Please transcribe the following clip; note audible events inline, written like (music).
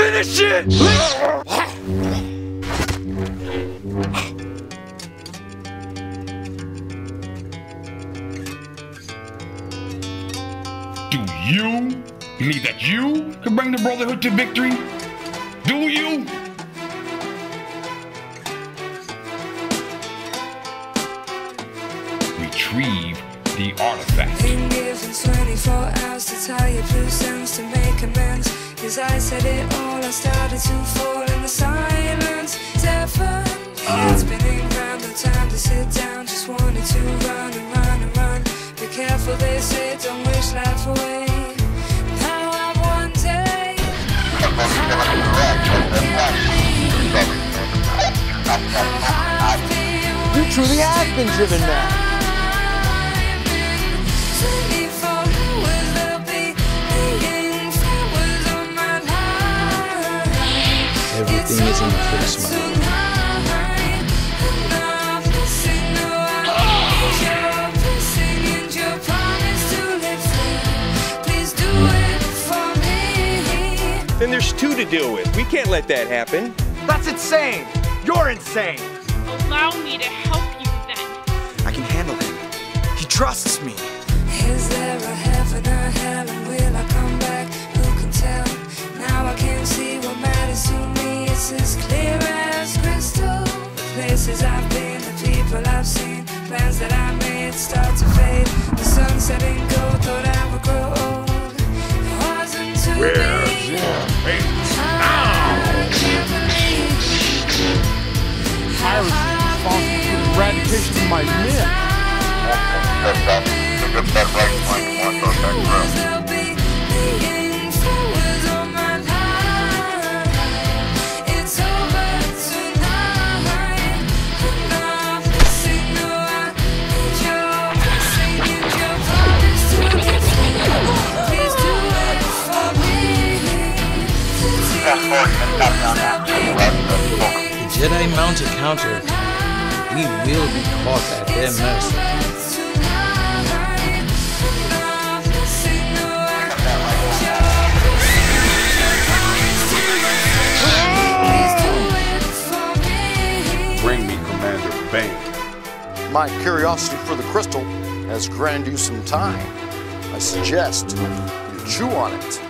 Finish it! Do you believe that you can bring the Brotherhood to victory? Do you? Retrieve the artifact. Cause I said it all, I started to fall in the silence. Deafened, round, time to sit down. Just wanted to run and run and run. Be careful, they say, don't wish life away. Now I'm one day. You truly have been driven mad. Everything is in the face, my Then there's two to deal with. We can't let that happen. That's insane. You're insane. Allow me to help you then. I can handle him. He trusts me. Been, the people I've seen, plans that I made start to fade. The sun setting gold, thought I would grow old. It wasn't to be. I was (laughs) responsible for the eradication of my men. The Jedi mount a counter. We will be caught at their mercy. Bring me Commander Bane. My curiosity for the crystal has grand use in time. I suggest you chew on it